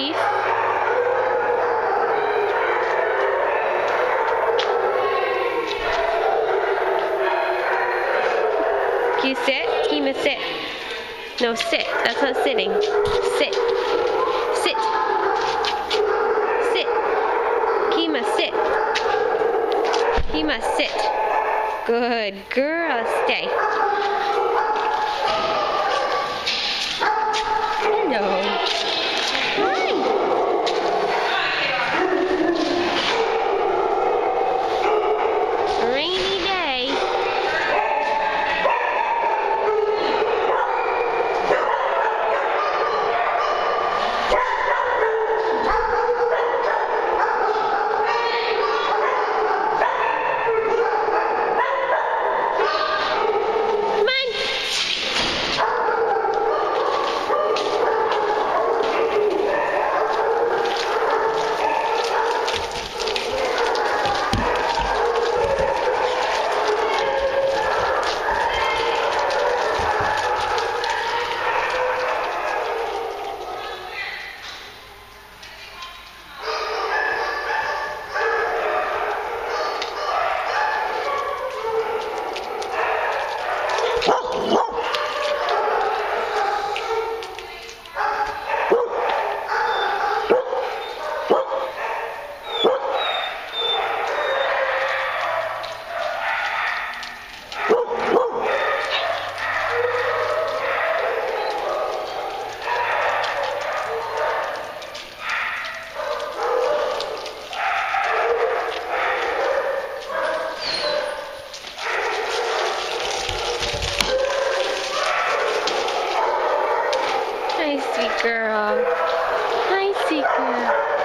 leaf. You sit? He must sit. No, sit. That's not sitting. Sit. Sit. Sit. He must sit. He must sit. Good girl. Stay. girl. Hi, Seeker.